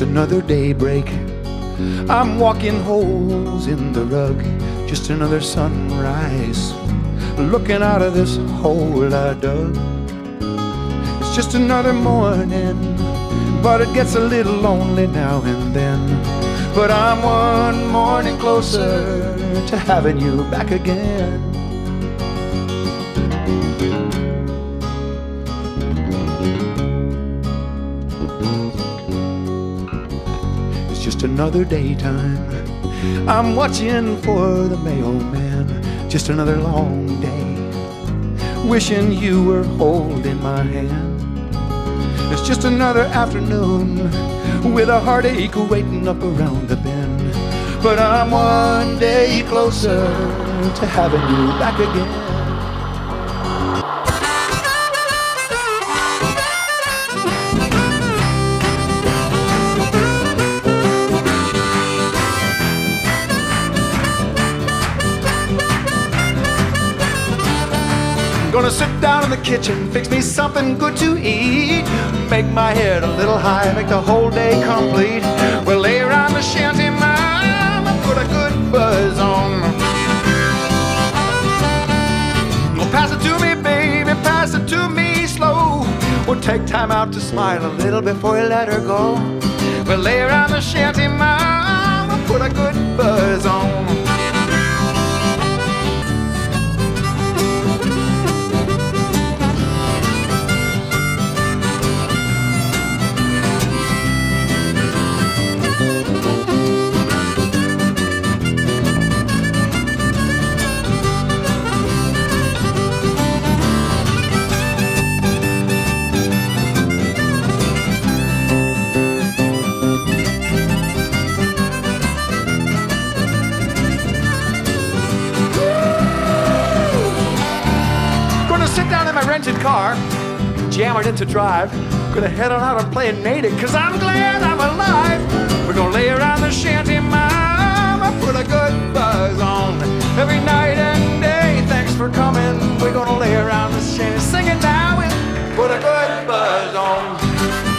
just another daybreak. I'm walking holes in the rug, just another sunrise. Looking out of this hole I dug. It's just another morning but it gets a little lonely now and then. But I'm one morning closer to having you back again. It's just another daytime. I'm watching for the mailman. Just another long day. Wishing you were holding my hand. It's just another afternoon with a heartache waiting up around the bend. But I'm one day closer to having you back again. Gonna sit down in the kitchen, fix me something good to eat. Make my head a little high, make the whole day complete. We'll lay around the shanty, and put a good buzz on. Well, pass it to me, baby, pass it to me slow. We'll take time out to smile a little before we let her go. We'll lay around the shanty, mom, sit down in my rented car, jam it into drive. Gonna head on out and play a native, cause I'm glad I'm alive. We're gonna lay around the shanty, mama, put a good buzz on. Every night and day, thanks for coming. We're gonna lay around the shanty, sing it now and put a good buzz on.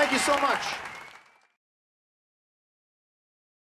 Thank you so much.